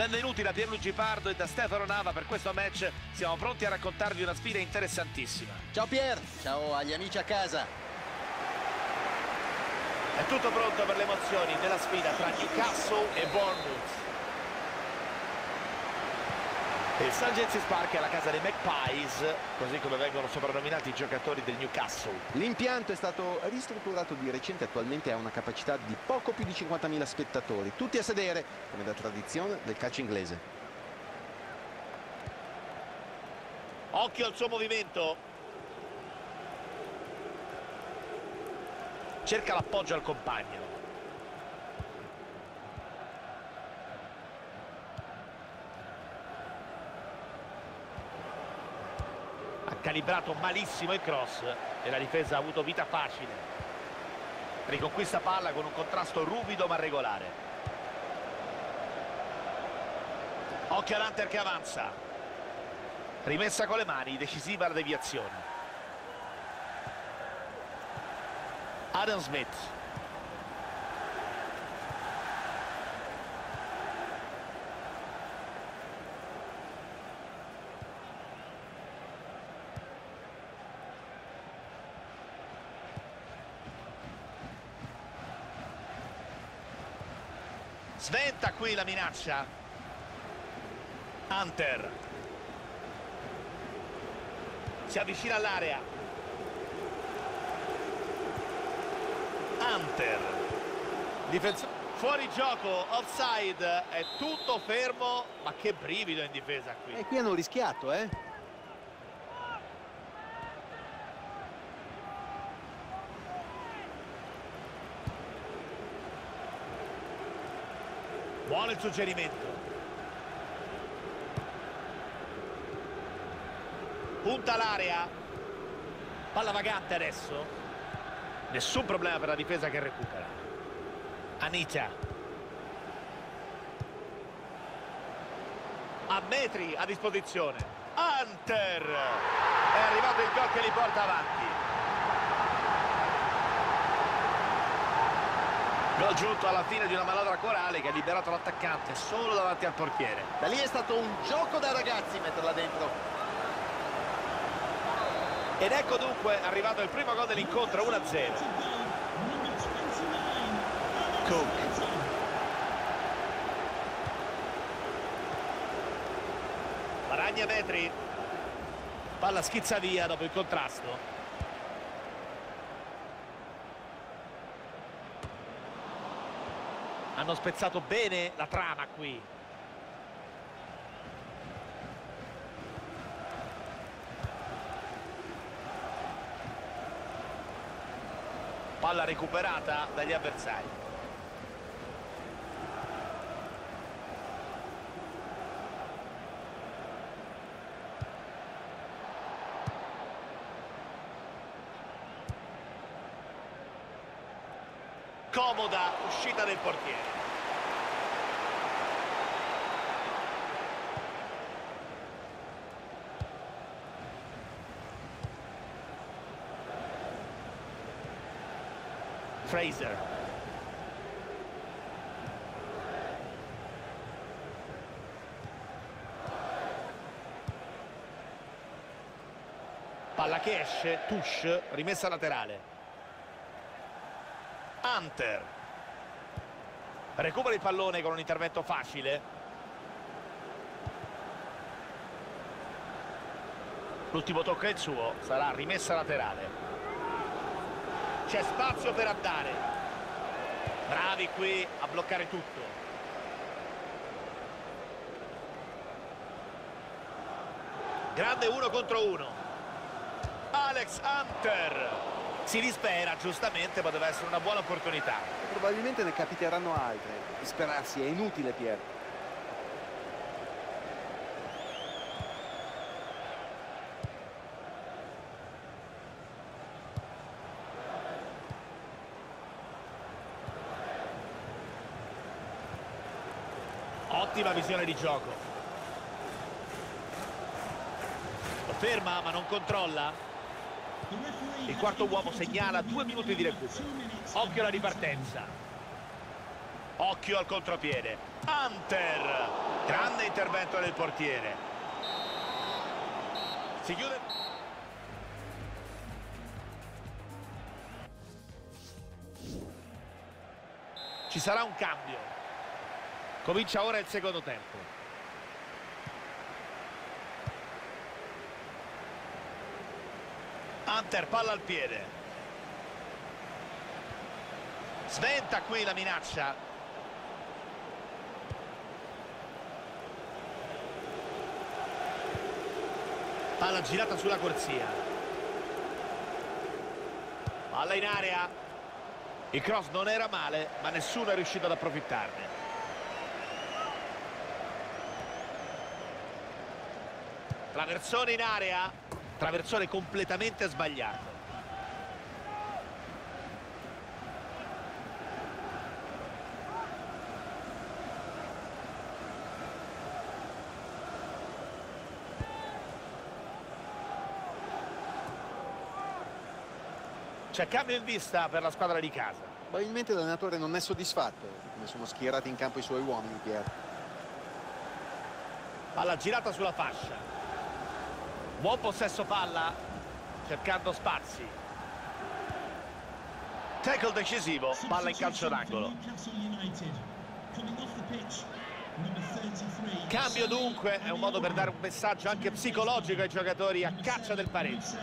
Benvenuti da Pierluigi Pardo e da Stefano Nava per questo match. Siamo pronti a raccontarvi una sfida interessantissima. Ciao Pier, ciao agli amici a casa. È tutto pronto per le emozioni della sfida tra Newcastle e Bournemouth. Il St. James's Park è la casa dei Magpies, così come vengono soprannominati i giocatori del Newcastle. L'impianto è stato ristrutturato di recente, attualmente ha una capacità di poco più di 50.000 spettatori, tutti a sedere, come da tradizione del calcio inglese. Occhio al suo movimento. Cerca l'appoggio al compagno. Calibrato malissimo il cross e la difesa ha avuto vita facile. Riconquista palla con un contrasto ruvido ma regolare. Occhio all'Hunter che avanza. Rimessa con le mani decisiva la deviazione. Adam Smith Sventa qui la minaccia. Hunter. Si avvicina all'area. Hunter. Difensore. Fuori gioco, offside, è tutto fermo, ma che brivido in difesa qui. E qui hanno rischiato, eh? Buono il suggerimento. Punta l'area. Palla vagante adesso. Nessun problema per la difesa che recupera. Anita. A metri a disposizione. Hunter. È arrivato il gol che li porta avanti. Gol giunto alla fine di una manovra corale che ha liberato l'attaccante solo davanti al portiere. Da lì è stato un gioco da ragazzi metterla dentro. Ed ecco dunque arrivato il primo gol dell'incontro 1-0. Cook. Baragna metri. Palla schizza via dopo il contrasto. Hanno spezzato bene la trama qui. Palla recuperata dagli avversari uscita del portiere. Fraser. Palla che esce, touche, rimessa laterale. Hunter recupera il pallone con un intervento facile. L'ultimo tocco è il suo sarà rimessa laterale. C'è spazio per andare. Bravi qui a bloccare tutto. Grande uno contro uno. Alex Hunter. Si dispera giustamente poteva essere una buona opportunità probabilmente ne capiteranno altre. Disperarsi è inutile Pier. Ottima visione di gioco. Lo ferma ma non controlla il quarto uomo segnala due minuti di recupero occhio alla ripartenza Occhio al contropiede. Hunter. Grande intervento del portiere. Si chiude... Ci sarà un cambio. Comincia ora il secondo tempo. Hunter, palla al piede. Sventa qui la minaccia. Palla girata sulla corsia. Palla in area. Il cross non era male, ma nessuno è riuscito ad approfittarne. Traversone in area. Traversone completamente sbagliato. C'è cambio in vista per la squadra di casa. Probabilmente l'allenatore non è soddisfatto di come sono schierati in campo i suoi uomini, Pier. Palla girata sulla fascia. Buon possesso palla, cercando spazi. Tackle decisivo, palla in calcio d'angolo. Cambio dunque, è un modo per dare un messaggio anche psicologico ai giocatori a caccia del pareggio.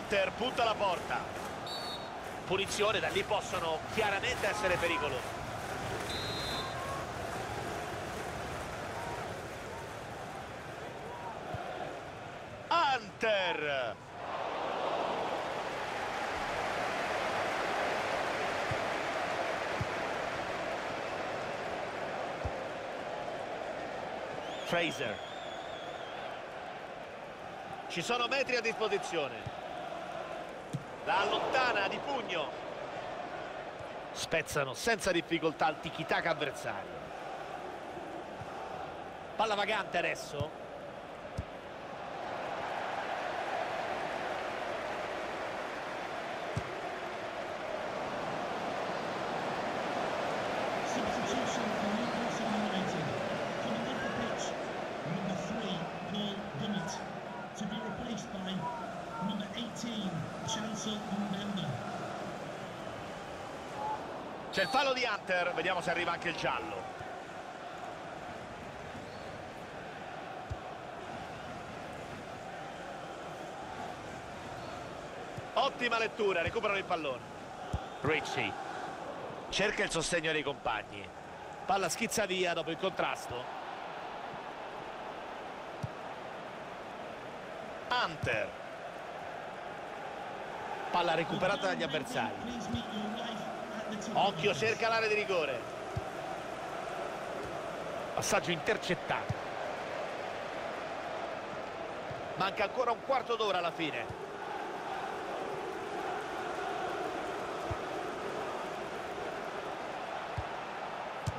Hunter punta la porta. Punizione, da lì possono chiaramente essere pericolosi. Hunter! Fraser. Ci sono metri a disposizione. La allontana di pugno. Spezzano senza difficoltà il tiki-taka avversario. Palla vagante adesso. C'è il fallo di Hunter, vediamo se arriva anche il giallo. Ottima lettura, recuperano il pallone. Ricci cerca il sostegno dei compagni. Palla schizza via dopo il contrasto. Hunter. Palla recuperata dagli avversari. Occhio, cerca l'area di rigore. Passaggio intercettato. Manca ancora un quarto d'ora alla fine.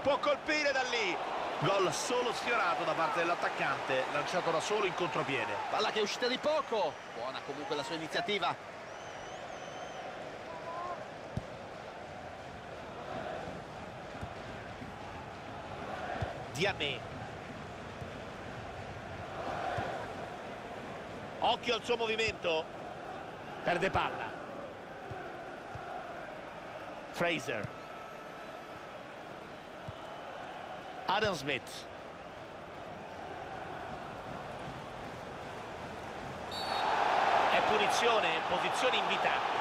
Può colpire da lì. Gol solo sfiorato da parte dell'attaccante, lanciato da solo in contropiede. Palla che è uscita di poco. Buona comunque la sua iniziativa. Diamé. Occhio al suo movimento. Perde palla. Fraser. Adam Smith. È punizione, posizione invitata.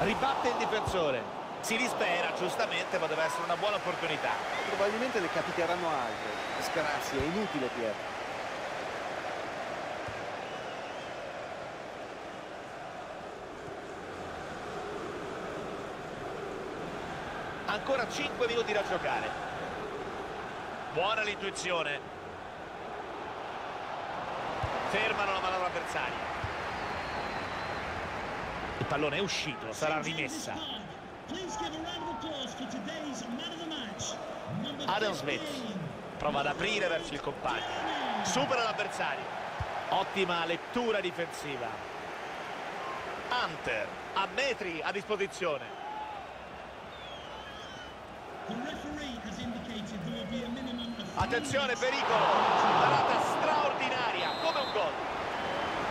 Ribatte il difensore. Si dispera, giustamente, poteva essere una buona opportunità. Probabilmente ne capiteranno altre. Disperarsi è inutile, Pier. Ancora 5 minuti da giocare. Buona l'intuizione. Fermano la manovra avversaria. Pallone è uscito, sarà rimessa. Adam Smith 15. prova ad aprire verso il compagno. Supera l'avversario. Ottima lettura difensiva. Hunter a metri a disposizione. Attenzione, pericolo. Parata straordinaria, come un gol.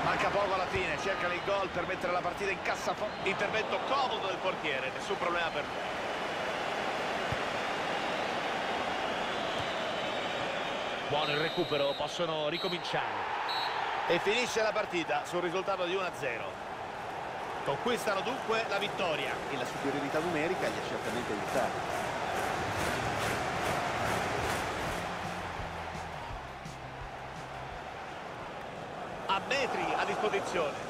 Manca poco alla fine, cercano il gol per mettere la partita in cassaforte. Intervento comodo del portiere, nessun problema per lui. Buono il recupero, possono ricominciare. E finisce la partita sul risultato di 1-0. Conquistano dunque la vittoria. E la superiorità numerica li ha certamente aiutati. Metri a disposizione.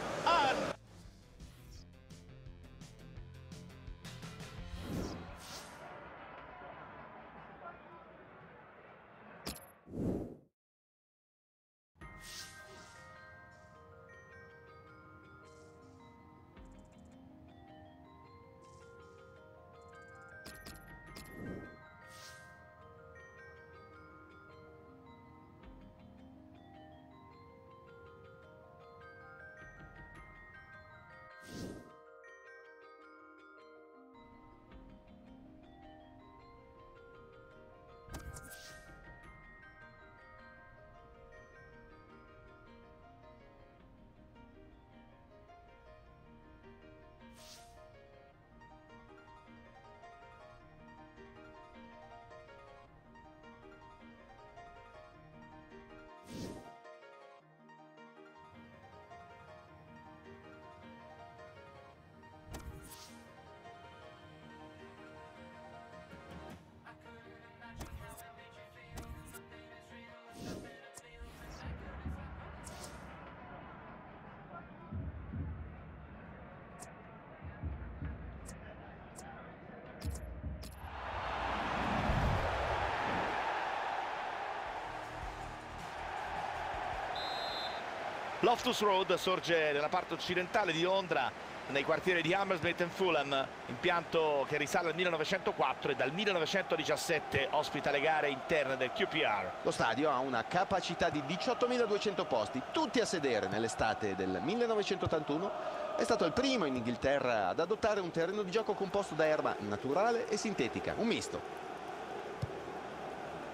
Loftus Road sorge nella parte occidentale di Londra, nei quartieri di Hammersmith e Fulham, impianto che risale al 1904 e dal 1917 ospita le gare interne del QPR. Lo stadio ha una capacità di 18.200 posti, tutti a sedere nell'estate del 1981. È stato il primo in Inghilterra ad adottare un terreno di gioco composto da erba naturale e sintetica, un misto.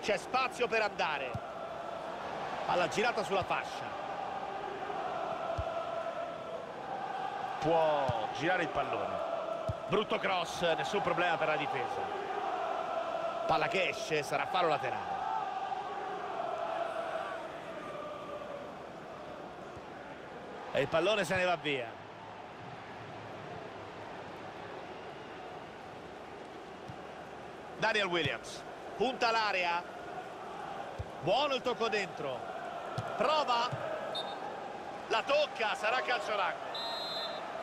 C'è spazio per andare. Alla girata sulla fascia. Può girare il pallone. Brutto cross, nessun problema per la difesa. Palla che esce, sarà fallo laterale. E il pallone se ne va via. Daniel Williams punta l'area buono il tocco dentro prova la tocca sarà calcio d'angolo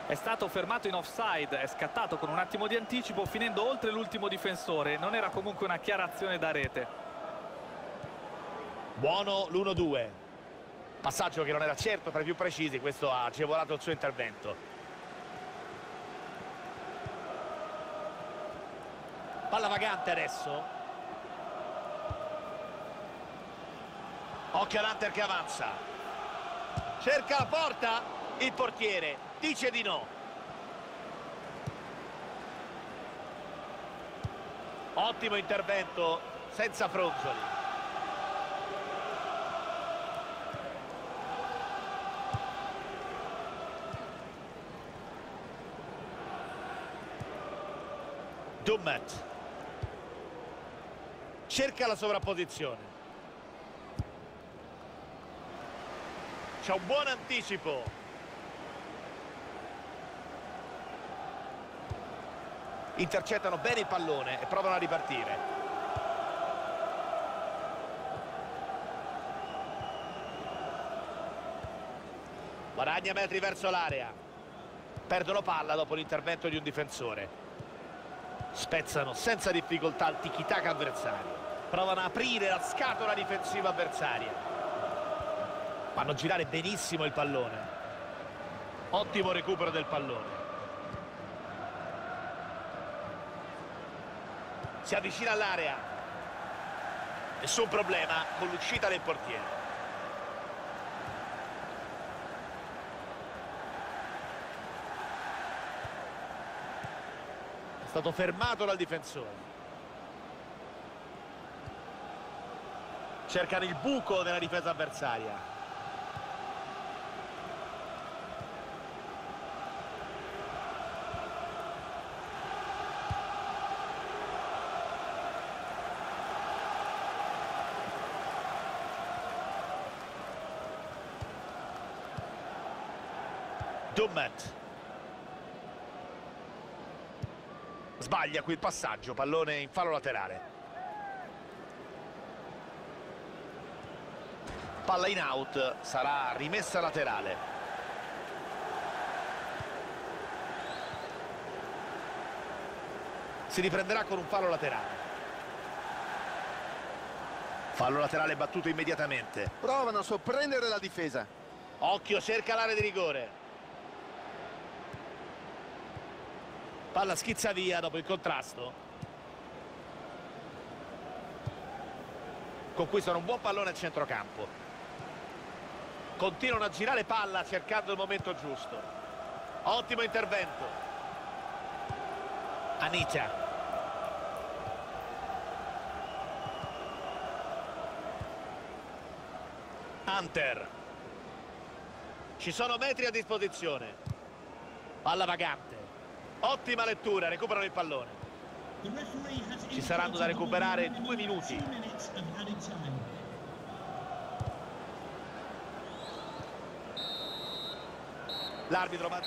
È stato fermato in offside, è scattato con un attimo di anticipo finendo oltre l'ultimo difensore. Non era comunque una chiara azione da rete. buono l'1-2 passaggio che non era certo tra i più precisi questo ha agevolato il suo intervento. Palla vagante adesso. Occhio all'Hunter che avanza. Cerca la porta il portiere dice di no. Ottimo intervento senza fronzoli. Dummet. Cerca la sovrapposizione. C'è un buon anticipo intercettano bene il pallone e provano a ripartire. Guadagna metri verso l'area. Perdono palla dopo l'intervento di un difensore. Spezzano senza difficoltà il tiki-taka avversario. Provano a aprire la scatola difensiva avversaria. Fanno girare benissimo il pallone. Ottimo recupero del pallone Si avvicina all'area. Nessun problema con l'uscita del portiere. È stato fermato dal difensore. Cercano il buco della difesa avversaria. Dummet. Sbaglia qui il passaggio, pallone in fallo laterale. Palla in out, sarà rimessa laterale. Si riprenderà con un fallo laterale. Fallo laterale battuto immediatamente. Provano a sorprendere la difesa. Occhio, cerca l'area di rigore. Palla schizza via dopo il contrasto. Conquistano un buon pallone al centrocampo. Continuano a girare palla cercando il momento giusto. Ottimo intervento. Anicia. Hunter. Ci sono metri a disposizione. Palla vagante. Ottima lettura, recuperano il pallone. Ci saranno da recuperare due minuti. L'arbitro ma...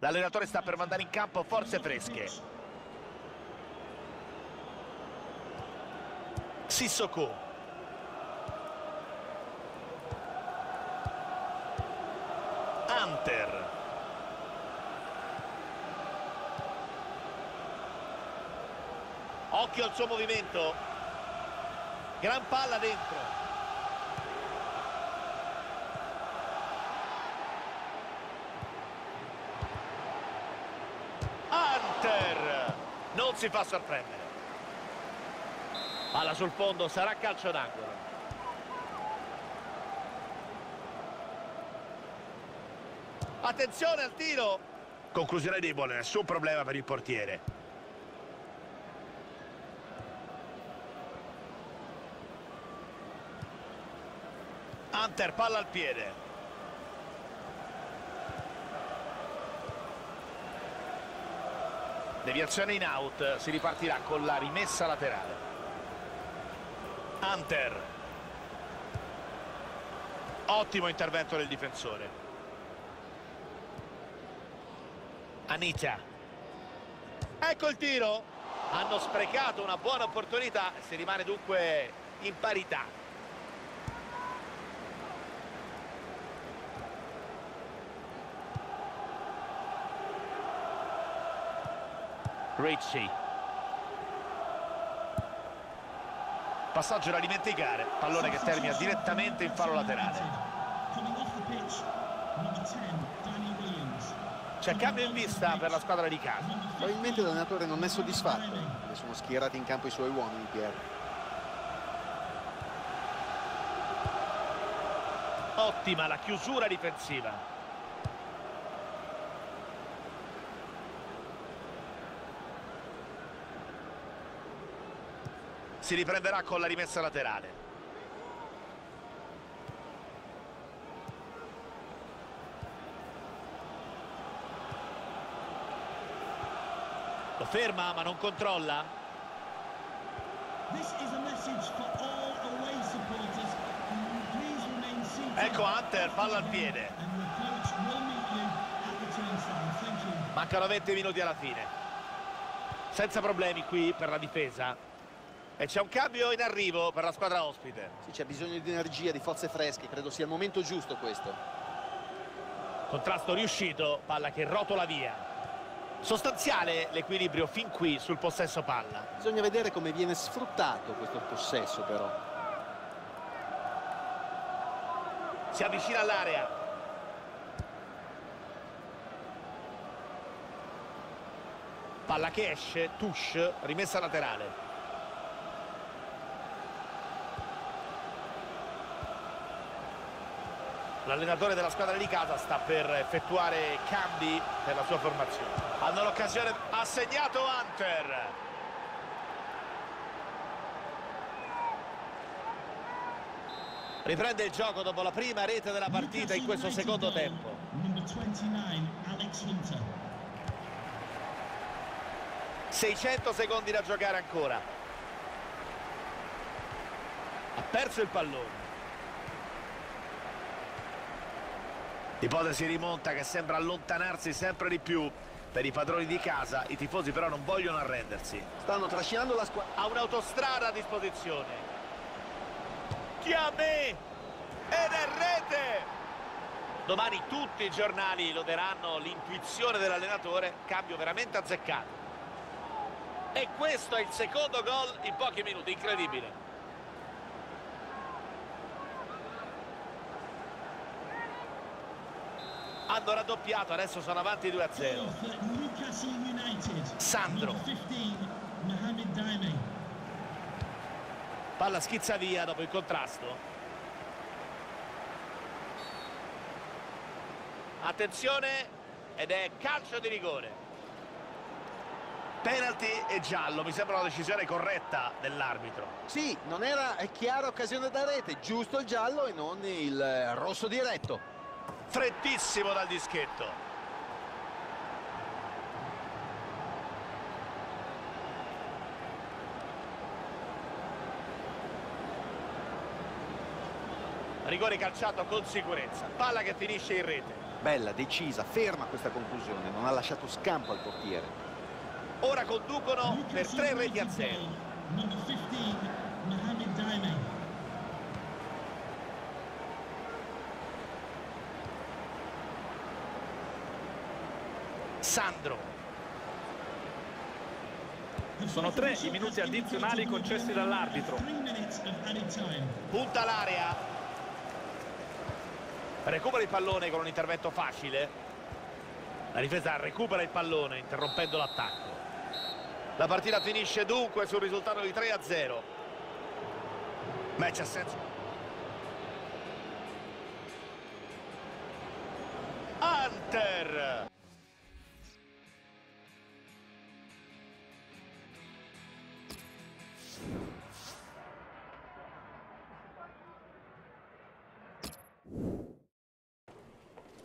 L'allenatore sta per mandare in campo forze fresche. Sissoko. Hunter. Occhio al suo movimento. Gran palla dentro. Hunter. Non si fa sorprendere. Palla sul fondo, sarà calcio d'angolo. Attenzione al tiro. Conclusione debole, nessun problema per il portiere. Hunter, palla al piede. Deviazione in out, si ripartirà con la rimessa laterale. Hunter. Ottimo intervento del difensore. Anita. Ecco il tiro. Hanno sprecato una buona opportunità. Si rimane dunque in parità. Ricci. Passaggio da dimenticare. Pallone che termina direttamente in fallo laterale. C'è cambio in vista per la squadra di casa. Probabilmente l'allenatore non è soddisfatto. Ne sono schierati in campo i suoi uomini, Pier. Ottima la chiusura difensiva. Si riprenderà con la rimessa laterale. Lo ferma ma non controlla. Ecco Hunter, palla al piede. Mancano 20 minuti alla fine. Senza problemi qui per la difesa. E c'è un cambio in arrivo per la squadra ospite. Sì, c'è bisogno di energia, di forze fresche. Credo sia il momento giusto questo. Contrasto riuscito, palla che rotola via. Sostanziale l'equilibrio fin qui sul possesso palla. Bisogna vedere come viene sfruttato questo possesso, però. Si avvicina all'area. Palla che esce, touche, rimessa laterale. L'allenatore della squadra di casa sta per effettuare cambi per la sua formazione. Hanno l'occasione, ha segnato Hunter. Riprende il gioco dopo la prima rete della partita in questo secondo tempo. Number 29, Alex Hunter. 600 secondi da giocare ancora. Ha perso il pallone. L'ipotesi rimonta che sembra allontanarsi sempre di più per i padroni di casa. I tifosi però non vogliono arrendersi. Stanno trascinando la squadra. Ha un'autostrada a disposizione. Chiame! Ed è rete! Domani tutti i giornali loderanno l'intuizione dell'allenatore. Cambio veramente azzeccato. E questo è il secondo gol in pochi minuti, incredibile. Hanno raddoppiato, adesso sono avanti 2-0. Goal for Newcastle United. Sandro. Number 15, Mohamed Daime. Palla schizza via dopo il contrasto. Attenzione ed è calcio di rigore. Penalty e giallo, mi sembra una decisione corretta dell'arbitro. Sì, non era chiara occasione da rete, giusto il giallo e non il rosso diretto. Frettissimo dal dischetto. Rigore calciato con sicurezza. Palla che finisce in rete. Bella, decisa, ferma questa conclusione, non ha lasciato scampo al portiere. Ora conducono per tre reti a zero. Sono tre i minuti addizionali concessi dall'arbitro. Punta l'area. Recupera il pallone con un intervento facile. La difesa recupera il pallone interrompendo l'attacco. La partita finisce dunque sul risultato di 3 a 0. Match a senso. Hunter!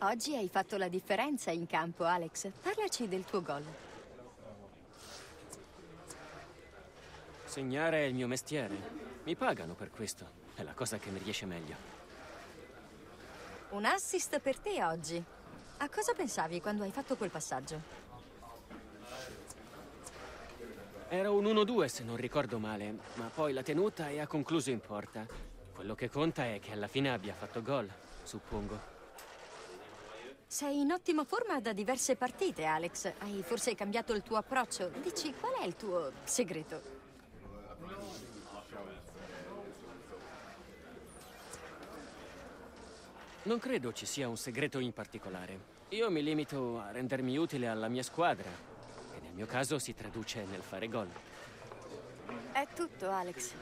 Oggi hai fatto la differenza in campo, Alex. Parlaci del tuo gol. Segnare è il mio mestiere. Mi pagano per questo. È la cosa che mi riesce meglio. Un assist per te oggi. A cosa pensavi quando hai fatto quel passaggio? Era un 1-2 se non ricordo male, ma poi l'ha tenuta e ha concluso in porta. Quello che conta è che alla fine abbia fatto gol, suppongo. Sei in ottima forma da diverse partite, Alex. Hai forse cambiato il tuo approccio. Dici, qual è il tuo segreto? Non credo ci sia un segreto in particolare. Io mi limito a rendermi utile alla mia squadra, che nel mio caso si traduce nel fare gol. È tutto, Alex.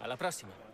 Alla prossima.